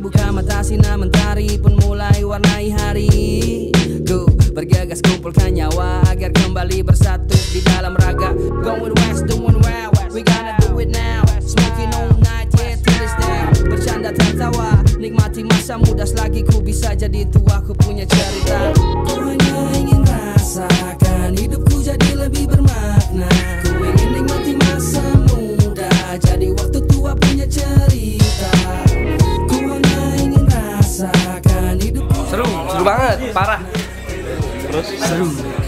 Buka mata sinar mentari pun mulai warnai hari. Ku bergegas kumpulkan nyawa Agar kembali bersatu di dalam raga. Going west, doing well We gonna do it now. Smoking all night, yeah, till it's down. Bercanda tertawa Nikmati masa muda selagi ku bisa jadi tua Ku punya cerita. Ku hanya ingin rasakan Hidupku jadi lebih bermakna. Ku ingin nikmati masa muda Jadi waktu tua punya cerita. Seru, seru banget, parah. Terus Jadi